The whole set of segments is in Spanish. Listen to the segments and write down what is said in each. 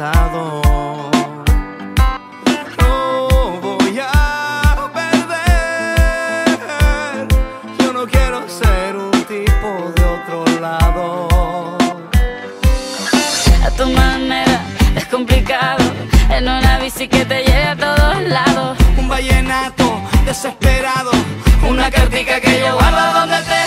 No voy a perder. Yo no quiero ser un tipo de otro lado. A tu manera es complicado. En una bici que te lleve a todos lados. Un vallenato desesperado. Una, una cartica que yo guardo donde te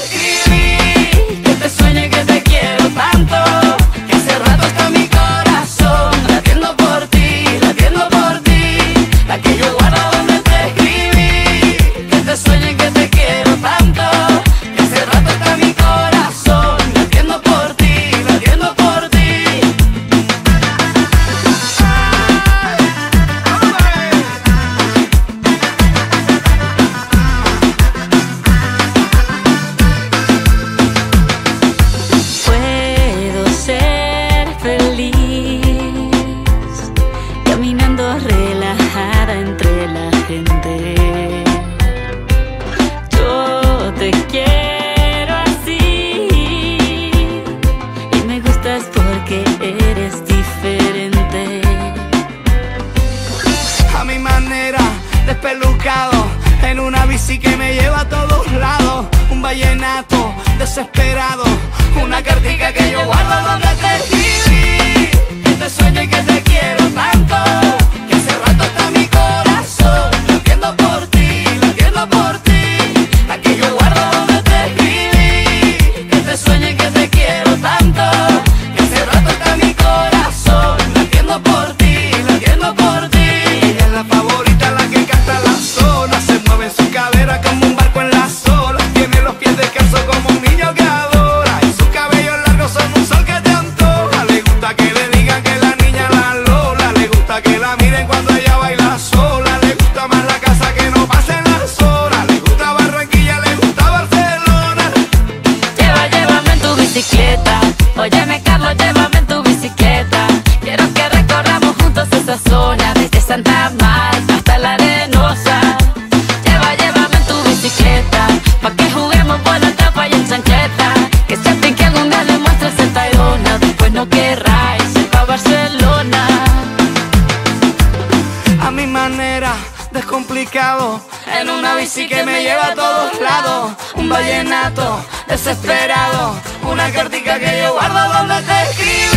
caminando relajada entre la gente. Yo te quiero así y me gustas porque eres diferente. A mi manera, despelucado, en una bici que me lleva a todos lados, un vallenato desesperado en una bici que me lleva a todos lados. Un vallenato desesperado, una cartica que yo guardo donde te escribo.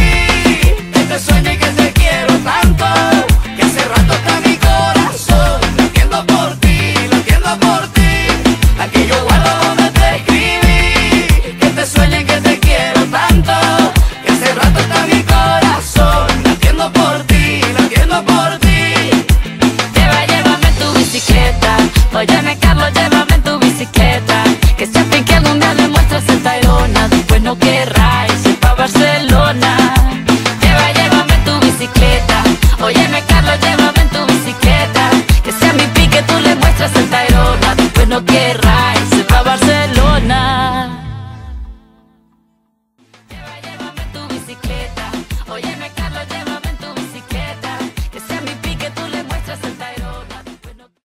lo querráis.